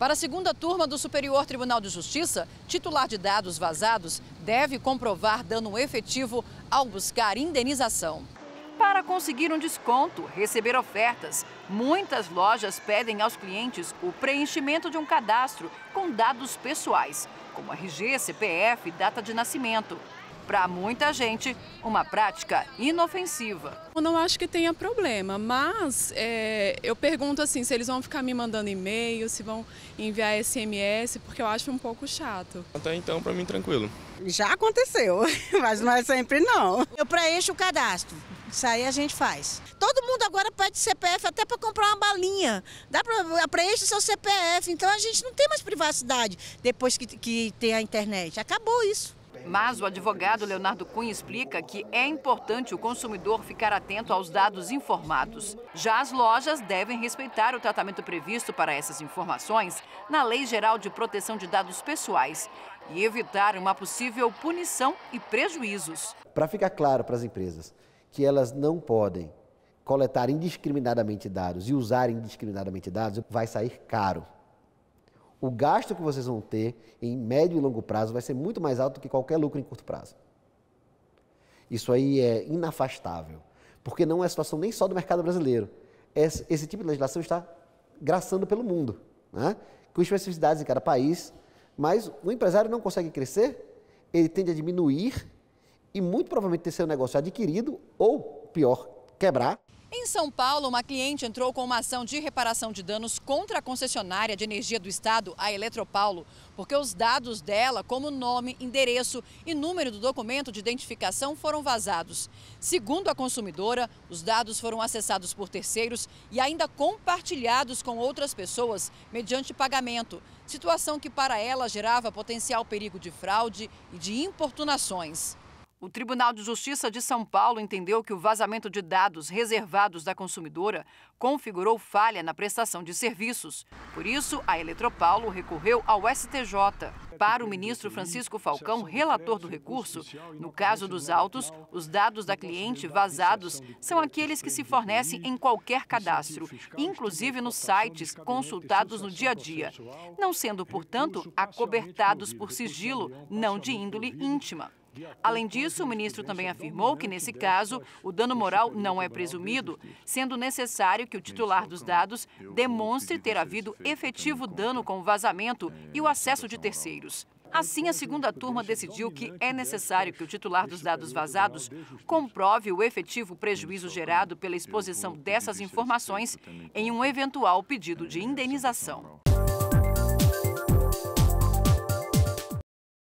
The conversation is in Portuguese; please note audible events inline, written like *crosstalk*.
Para a segunda turma do Superior Tribunal de Justiça, titular de dados vazados deve comprovar dano efetivo ao buscar indenização. Para conseguir um desconto, receber ofertas, muitas lojas pedem aos clientes o preenchimento de um cadastro com dados pessoais, como RG, CPF e data de nascimento. Para muita gente, uma prática inofensiva. Eu não acho que tenha problema, mas é, eu pergunto assim se eles vão ficar me mandando e-mail, se vão enviar SMS, porque eu acho um pouco chato. Até então, para mim, tranquilo. Já aconteceu, *laughs* mas não é sempre não. Eu preencho o cadastro. Isso aí a gente faz. Todo mundo agora pede CPF até para comprar uma balinha. Dá para preencher seu CPF. Então a gente não tem mais privacidade depois que, que tem a internet. Acabou isso. Mas o advogado Leonardo Cunha explica que é importante o consumidor ficar atento aos dados informados. Já as lojas devem respeitar o tratamento previsto para essas informações na Lei Geral de Proteção de Dados Pessoais e evitar uma possível punição e prejuízos. Para ficar claro para as empresas que elas não podem coletar indiscriminadamente dados e usar indiscriminadamente dados, vai sair caro o gasto que vocês vão ter em médio e longo prazo vai ser muito mais alto do que qualquer lucro em curto prazo. Isso aí é inafastável, porque não é situação nem só do mercado brasileiro. Esse, esse tipo de legislação está graçando pelo mundo, né? com especificidades em cada país, mas o empresário não consegue crescer, ele tende a diminuir e muito provavelmente ter seu negócio adquirido ou, pior, quebrar. Em São Paulo, uma cliente entrou com uma ação de reparação de danos contra a concessionária de energia do estado, a Eletropaulo, porque os dados dela, como nome, endereço e número do documento de identificação, foram vazados. Segundo a consumidora, os dados foram acessados por terceiros e ainda compartilhados com outras pessoas mediante pagamento, situação que para ela gerava potencial perigo de fraude e de importunações. O Tribunal de Justiça de São Paulo entendeu que o vazamento de dados reservados da consumidora configurou falha na prestação de serviços. Por isso, a Eletropaulo recorreu ao STJ. Para o ministro Francisco Falcão, relator do recurso, no caso dos autos, os dados da cliente vazados são aqueles que se fornecem em qualquer cadastro, inclusive nos sites consultados no dia a dia, não sendo, portanto, acobertados por sigilo, não de índole íntima. Além disso, o ministro também afirmou que, nesse caso, o dano moral não é presumido, sendo necessário que o titular dos dados demonstre ter havido efetivo dano com o vazamento e o acesso de terceiros. Assim, a segunda turma decidiu que é necessário que o titular dos dados vazados comprove o efetivo prejuízo gerado pela exposição dessas informações em um eventual pedido de indenização.